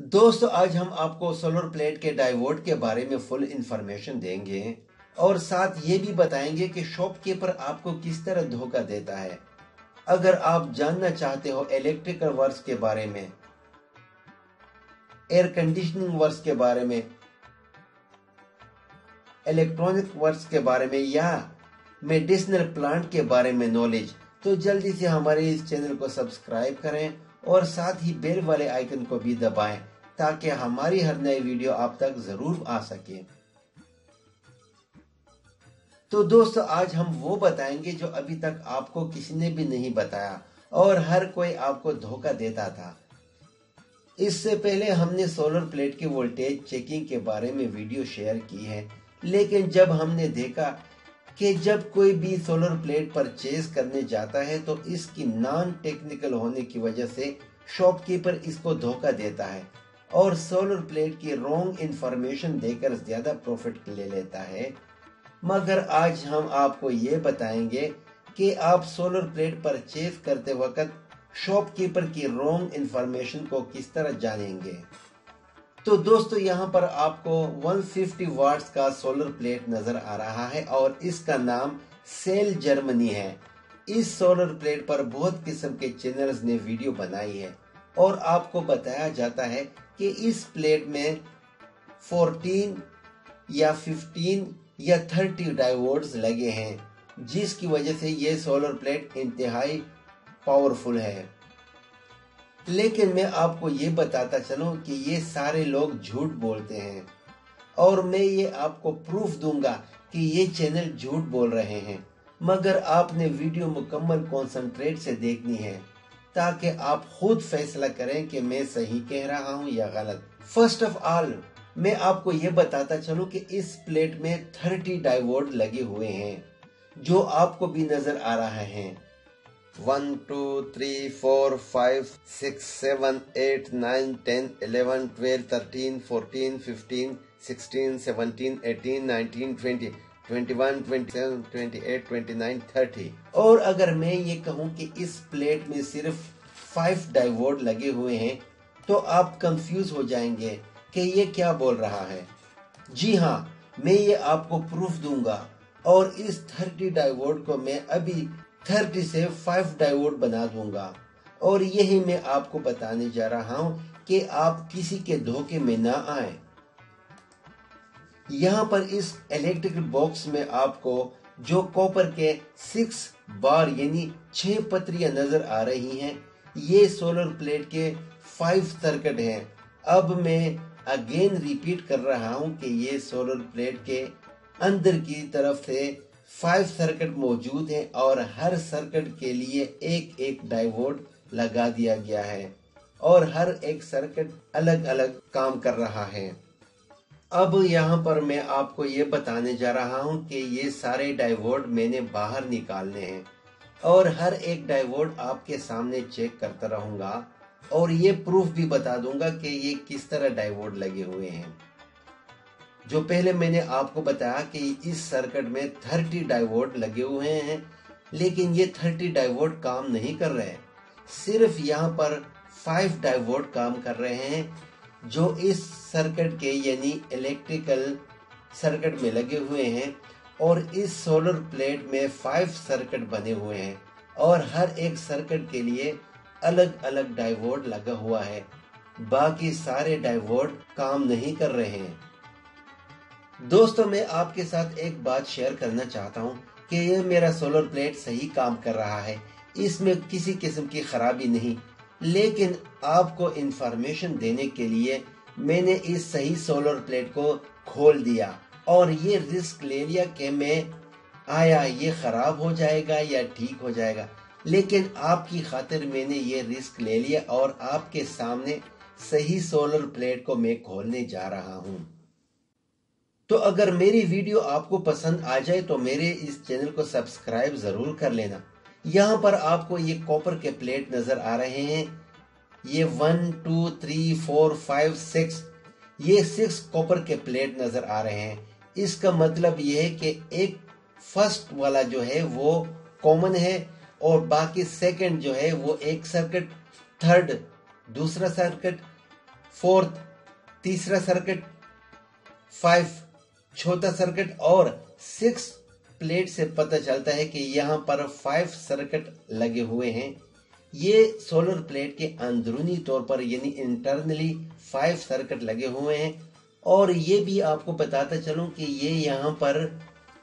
दोस्तों, आज हम आपको सोलर प्लेट के डाइवोड के बारे में फुल इंफॉर्मेशन देंगे और साथ ये भी बताएँगे कि शॉपकीपर आपको किस तरह धोखा देता है। अगर आप जानना चाहते हो इलेक्ट्रिकल वर्क्स के बारे में एयर कंडीशनिंग वर्क्स के बारे में इलेक्ट्रॉनिक वर्क्स के बारे में या मेडिसिनल प्लांट के बारे में नॉलेज तो जल्दी से हमारे इस चैनल को सब्सक्राइब करें और साथ ही बेल वाले आइकन को भी दबाएँ। ताकि हमारी हर नई वीडियो आप तक ज़रूर आ सके। तो दोस्तों, आज हम वो बताएँगे जो अभी तक आपको किसी ने भी नहीं बताया और हर कोई आपको धोखा देता था। इससे पहले हमने सोलर प्लेट के वोल्टेज चेकिंग के बारे में वीडियो शेयर की है, लेकिन जब हमने देखा कि जब कोई भी सोलर प्लेट परचेज करने जाता है तो इसकी नॉन टेक्निकल होने की वजह से शॉपकीपर इसको धोखा देता है। और सोलर प्लेट की रॉन्ग इंफॉर्मेशन देकर ज़्यादा प्रॉफिट ले लेता है। मगर आज हम आपको ये बताएँगे कि आप सोलर प्लेट परचेज करते वक्त शॉपकीपर की रॉन्ग इंफॉर्मेशन को किस तरह जानेंगे। तो दोस्तों, यहाँ पर आपको 150 वाट्स का सोलर प्लेट नज़र आ रहा है और इसका नाम सेल जर्मनी है। इस सोलर प्लेट पर बहुत किस्म के चैनल्स ने वीडियो बनाई है। और आपको बताया जाता है कि इस प्लेट में 14 या 15 या 30 डायोड्स लगे हैं, जिसकी वजह से ये सोलर प्लेट इंतहाई पावरफुल है। लेकिन मैं आपको ये बताता चलूँ कि ये सारे लोग झूठ बोलते हैं, और मैं ये आपको प्रूफ दूँगा कि ये चैनल झूठ बोल रहे हैं। मगर आपने वीडियो मुकम्मल कॉन्सेंट्रेट से देखनी है। ताकि आप खुद फैसला करें कि मैं सही कह रहा हूँ या गलत। फ़र्स्ट ऑफ़ ऑल मैं आपको ये बताता चलूँ कि इस प्लेट में थर्टी डाइवोर्ड लगे हुए हैं, जो आपको भी नज़र आ रहा है। One two three four five six seven eight nine ten eleven twelve thirteen fourteen fifteen sixteen seventeen eighteen nineteen twenty twenty one twenty seven twenty eight twenty nine thirty और अगर मैं ये कहूँ कि इस प्लेट में सिर्फ़ फाइव डाइवोड लगे हुए हैं तो आप कंफ्यूज हो जाएँगे कि ये क्या बोल रहा है। जी हाँ मैं ये आपको प्रूफ दूँगा। और इस थर्टी डाइवोर्ड को मैं अभी थर्टी से फाइव डाइवोड बना दूँगा। और यही मैं आपको बताने जा रहा हूँ कि आप किसी के धोखे में ना आए। यहाँ पर इस इलेक्ट्रिकल बॉक्स में आपको जो कॉपर के सिक्स बार यानी छह पत्रियाँ नज़र आ रही हैं, ये सोलर प्लेट के फाइव सर्किट हैं। अब मैं अगेन रिपीट कर रहा हूँ कि ये सोलर प्लेट के अंदर की तरफ़ से फाइव सर्किट मौजूद है और हर सर्किट के लिए एक एक डाइवोड लगा दिया गया है और हर एक सर्किट अलग अलग काम कर रहा है। अब यहाँ पर मैं आपको ये बताने जा रहा हूँ कि ये सारे डाइवोड मैंने बाहर निकालने हैं और हर एक डाइवोड आपके सामने चेक करता रहूँगा और ये प्रूफ भी बता दूँगा कि ये किस तरह डाइवोड लगे हुए हैं। जो पहले मैंने आपको बताया कि इस सर्किट में थर्टी डाइवोड लगे हुए हैं, लेकिन ये थर्टी डाइवोड काम नहीं कर रहे सिर्फ़ यहाँ पर फाइव डाइवोड काम कर रहे हैं जो इस सर्किट के, यानी इलेक्ट्रिकल सर्किट में लगे हुए हैं और इस सोलर प्लेट में फाइव सर्किट बने हुए हैं और हर एक सर्किट के लिए अलग अलग डाइवोड लगा हुआ है। बाकी सारे डाइवोड काम नहीं कर रहे हैं। दोस्तों, मैं आपके साथ एक बात शेयर करना चाहता हूँ कि ये मेरा सोलर प्लेट सही काम कर रहा है। इसमें किसी किस्म की खराबी नहीं। लेकिन आपको इंफॉर्मेशन देने के लिए मैंने इस सही सोलर प्लेट को खोल दिया और ये रिस्क ले लिया कि मैं, आया, ये खराब हो जाएगा या ठीक हो जाएगा। लेकिन आपकी खातिर मैंने ये रिस्क ले लिया और आपके सामने सही सोलर प्लेट को मैं खोलने जा रहा हूँ। तो अगर मेरी वीडियो आपको पसंद आ जाए तो मेरे इस चैनल को सब्सक्राइब ज़रूर कर लेना। यहाँ पर आपको ये कॉपर के प्लेट नज़र आ रहे हैं। ये one two three four five six ये सिक्स कॉपर के प्लेट नज़र आ रहे हैं। इसका मतलब ये है कि एक फ़र्स्ट वाला जो है वो कॉमन है और बाकी सेकंड जो है वो एक सर्किट थर्ड दूसरा सर्किट फोर्थ तीसरा सर्किट फाइव छोटा सर्किट और सिक्स प्लेट से पता चलता है कि यहाँ पर फाइव सर्किट लगे हुए हैं। ये सोलर प्लेट के अंदरूनी तौर पर, यानी इंटरनली फाइव सर्किट लगे हुए हैं। और ये भी आपको बताता चलूँ कि ये यहाँ पर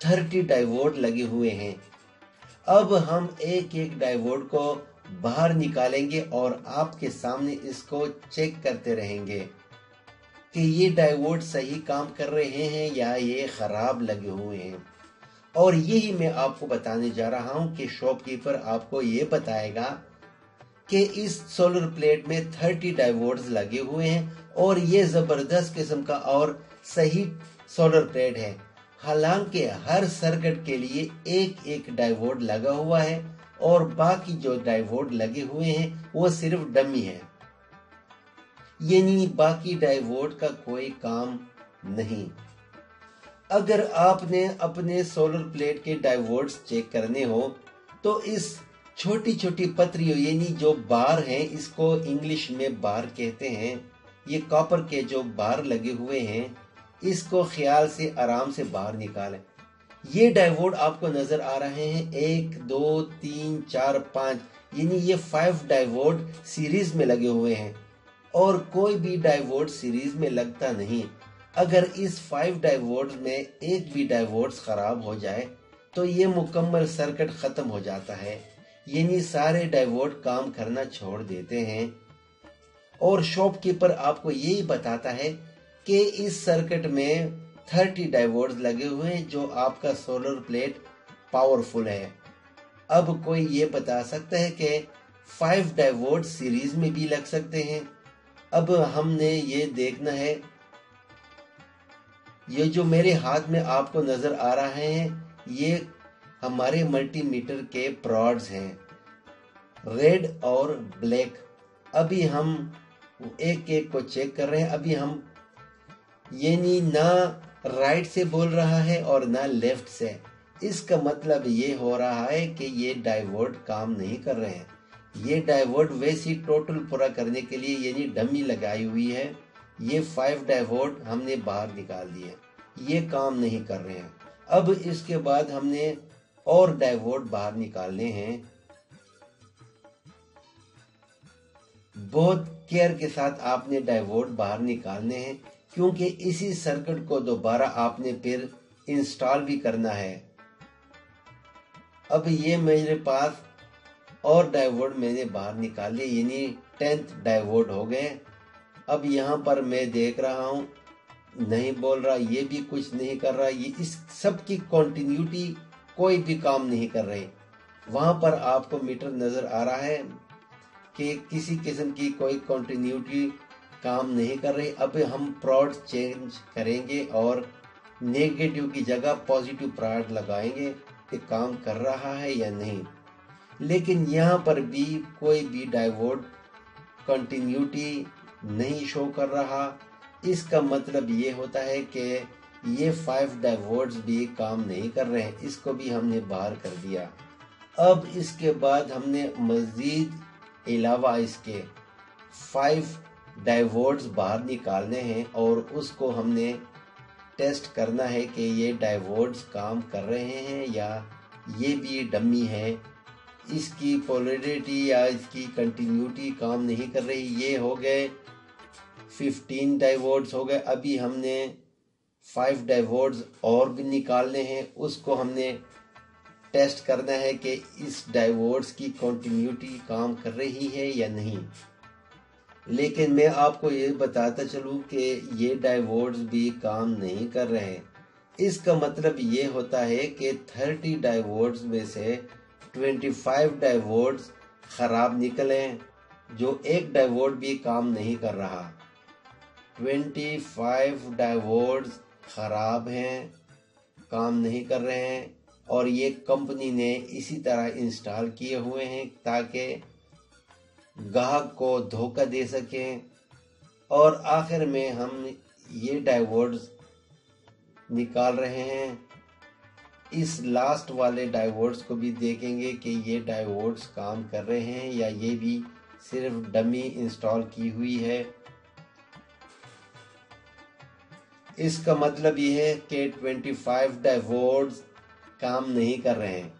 थर्टी डाइवोड लगे हुए हैं। अब हम एक एक डाइवोड को बाहर निकालेंगे और आपके सामने इसको चेक करते रहेंगे कि ये डाइवोड सही काम कर रहे हैं या ये खराब लगे हुए हैं। और यही मैं आपको बताने जा रहा हूँ कि शॉपकीपर आपको ये बताएगा कि इस सोलर प्लेट में 30 डाइवोड्स लगे हुए हैं और ये ज़बरदस्त किस्म का और सही सोलर प्लेट है। हालाँकि हर सर्किट के लिए एक एक डाइवोड लगा हुआ है और बाकी जो डाइवोड लगे हुए हैं, वो सिर्फ़ डमी है। यानी बाकी डाइवोड का कोई काम नहीं। अगर आपने अपने सोलर प्लेट के डाइवोड्स चेक करने हो तो इस छोटी छोटी पत्रियों, यानी जो बार हैं, इसको इंग्लिश में बार कहते हैं। ये कॉपर के जो बार लगे हुए हैं, इसको ख्याल से, आराम से बाहर निकालें। ये डाइवोड आपको नज़र आ रहे हैं, एक, दो, तीन, चार, पाँच, यानी ये फाइव डाइवोड सीरीज़ में लगे हुए हैं। और कोई भी डाइवोड सीरीज़ में लगता नहीं। अगर इस फाइव डाइवोड में एक भी डाइवोड खराब हो जाए तो ये मुकम्मल सर्किट खत्म हो जाता है। यानी सारे डाइवोड काम करना छोड़ देते हैं। और शॉपकीपर आपको यही बताता है कि इस सर्किट में थर्टी डाइवोड लगे हुए हैं, जो आपका सोलर प्लेट पावरफुल है। अब कोई ये बता सकता है कि फाइव डाइवोड सीरीज़ में भी लग सकते हैं। अब हमने ये देखना है ये जो मेरे हाथ में आपको नज़र आ रहा है, ये हमारे मल्टीमीटर के प्रॉड्स हैं। रेड और ब्लैक। अभी हम एक एक को चेक कर रहे हैं। अभी हम ये नहीं ना राइट से बोल रहा है और ना लेफ़्ट से। इसका मतलब ये हो रहा है कि ये डाइवर्ट काम नहीं कर रहे हैं। ये डाइवर्ट वैसी टोटल पूरा करने के लिए यानी डमी लगाई हुई है। ये फाइव डाइवर्ट हमने बाहर निकाल दिए। ये काम नहीं कर रहे हैं। अब इसके बाद हमने और डाइवर्ट बाहर निकालने हैं। बहुत केयर के साथ आपने डाइवर्ट बाहर निकालने हैं, क्योंकि इसी सर्किट को दोबारा आपने फिर इंस्टॉल भी करना है। अब ये मेरे पास और डाइवर्ट मैंने बाहर निकाल यानी टेंथ डाइवर्ट हो गए। अब यहाँ पर मैं देख रहा हूँ, नहीं बोल रहा, ये भी कुछ नहीं कर रहा, ये इस सब की कॉन्टिन्यूटी कोई भी काम नहीं कर रहे। वहाँ पर आपको मीटर नज़र आ रहा है कि किसी किस्म की कोई कॉन्टिन्यूटी काम नहीं कर रही। अब हम प्रॉड चेंज करेंगे और नेगेटिव की जगह पॉजिटिव प्रॉड लगाएँगे कि काम कर रहा है या नहीं। लेकिन यहाँ पर भी कोई भी डाइवोड कंटिन्यूटी नहीं शो कर रहा। इसका मतलब ये होता है कि ये फाइव डाइवोड्स भी काम नहीं कर रहे हैं। इसको भी हमने बाहर कर दिया। अब इसके बाद हमने मजीद अलावा इसके फाइव डाइवोर्ड्स बाहर निकालने हैं और उसको हमने टेस्ट करना है कि ये डाइवोर्ड्स काम कर रहे हैं या ये भी डमी है। इसकी पोलरिटी या इसकी कंटिन्यूटी काम नहीं कर रही। ये हो गए 15 डाइवोर्ड्स हो गए। अभी हमने फाइव डाइवोर्ड्स और भी निकालने हैं। उसको हमने टेस्ट करना है कि इस डाइवोर्ड्स की कंटिन्यूटी काम कर रही है या नहीं। लेकिन मैं आपको ये बताता चलूँ कि ये डाइवोर्ड्स भी काम नहीं कर रहे हैं। इसका मतलब ये होता है कि 30 डाइवोर्ड्स में से 25 डाइवोर्ड्स खराब निकले जो एक डाइवोर्ड भी काम नहीं कर रहा। 25 डाइवोर्ड्स खराब हैं, काम नहीं कर रहे हैं, और ये कंपनी ने इसी तरह इंस्टॉल किए हुए हैं ताकि ग्राहक को धोखा दे सकें। और आखिर में हम ये डाइवोर्ड्स निकाल रहे हैं। इस लास्ट वाले डाइवोर्ड्स को भी देखेंगे कि ये डाइवोर्ड्स काम कर रहे हैं या ये भी सिर्फ़ डमी इंस्टॉल की हुई है। इसका मतलब ये है कि 25 डाइवोर्ड्स काम नहीं कर रहे हैं।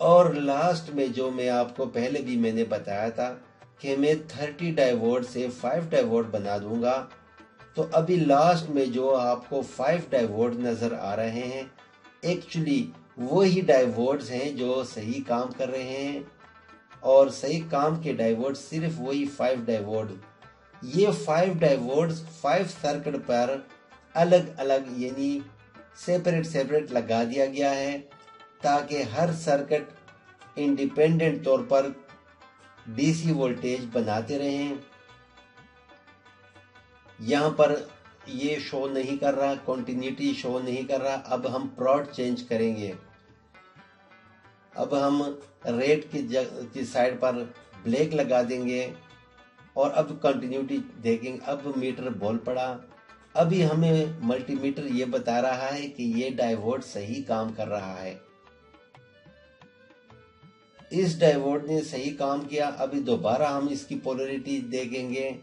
और लास्ट में जो मैं आपको पहले भी मैंने बताया था कि मैं 30 डाइवोर्ड से 5 डाइवोर्ड बना दूँगा तो अभी लास्ट में जो आपको 5 डाइवोर्ड नज़र आ रहे हैं एक्चुअली वो ही डाइवोर्ड्स हैं जो सही काम कर रहे हैं। और सही काम के डाइवोर्ड सिर्फ़ वही फाइव डाइवोर्ड ये फाइव डाइवोर्ड्स फाइव सर्किट पर अलग अलग यानी सेपरेट सेपरेट लगा दिया गया है, ताकि हर सर्किट इंडिपेंडेंट तौर पर डीसी वोल्टेज बनाते रहें। यहाँ पर ये शो नहीं कर रहा कॉन्टीन्यूटी शो नहीं कर रहा, अब हम प्रॉड चेंज करेंगे। अब हम रेड की की साइड पर ब्लैक लगा देंगे, और अब कंटिन्यूटी देखेंगे। अब मीटर बोल पड़ा। अभी हमें मल्टीमीटर ये बता रहा है कि ये डाइवोर्ट सही काम कर रहा है। इस डाइवोर्ट ने सही काम किया, अभी दोबारा हम इसकी पोलरिटी देखेंगे।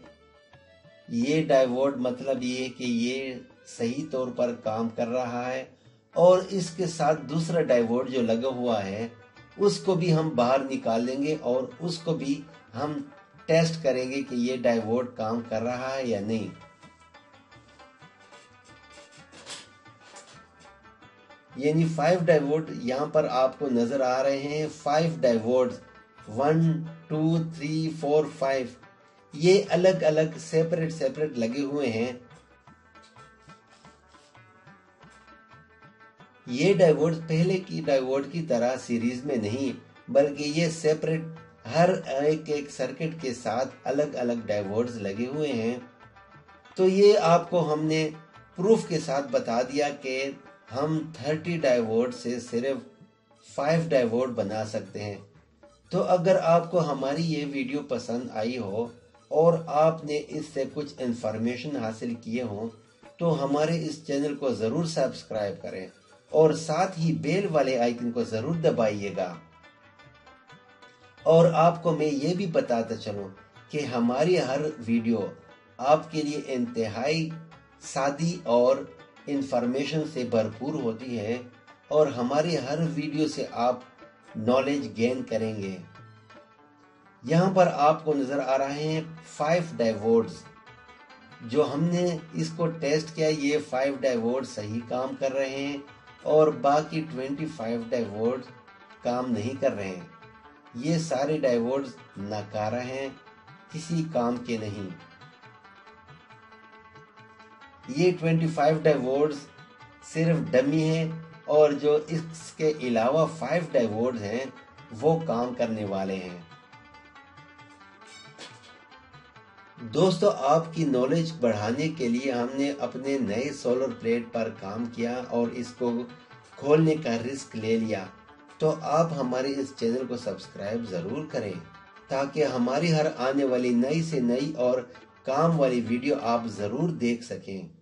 ये डाइवोर्ट मतलब ये कि ये सही तौर पर काम कर रहा है और इसके साथ दूसरा डाइवोर्ट जो लगा हुआ है, उसको भी हम बाहर निकाल लेंगे और उसको भी हम टेस्ट करेंगे कि ये डाइवोर्ट काम कर रहा है या नहीं। यानी फाइव डाइवोर्ट यहाँ पर आपको नज़र आ रहे हैं। Five डाइवोर्ट one two three four five ये अलग अलग सेपरेट सेपरेट लगे हुए हैं। ये डाइवोर्ट पहले की डाइवोर्ट की तरह सीरीज़ में नहीं, बल्कि ये सेपरेट हर एक एक सर्किट के साथ अलग अलग डाइवोर्ट्स लगे हुए हैं। तो ये आपको हमने प्रूफ के साथ बता दिया कि हम 30 डाइवोर्ट से सिर्फ़ 5 डाइवोर्ट बना सकते हैं। तो अगर आपको हमारी ये वीडियो पसंद आई हो और आपने इससे कुछ इंफॉर्मेशन हासिल किए हों तो हमारे इस चैनल को ज़रूर सब्सक्राइब करें और साथ ही बेल वाले आइकन को ज़रूर दबाइएगा। और आपको मैं ये भी बताता चलूँ कि हमारी हर वीडियो आपके लिए इंतहाई सादी और इंफॉर्मेशन से भरपूर होती है और हमारी हर वीडियो से आप नॉलेज गेन करेंगे। यहाँ पर आपको नज़र आ रहे हैं फाइव डाइवोर्ड्स जो हमने इसको टेस्ट किया, ये फाइव डाइवोर्ड सही काम कर रहे हैं और बाकी ट्वेंटी फाइव डाइवोर्ड काम नहीं कर रहे हैं। ये सारे डाइवोर्ड नकारा हैं, किसी काम के नहीं। ये 25 डाइवोर्ड सिर्फ़ डमी है और जो इसके अलावा फाइव डाइवोर्ड हैं, वो काम करने वाले हैं। दोस्तों, आपकी नॉलेज बढ़ाने के लिए हमने अपने नए सोलर प्लेट पर काम किया और इसको खोलने का रिस्क ले लिया। तो आप हमारे इस चैनल को सब्सक्राइब ज़रूर करें, ताकि हमारी हर आने वाली नई से नई और काम वाली वीडियो आप ज़रूर देख सकें।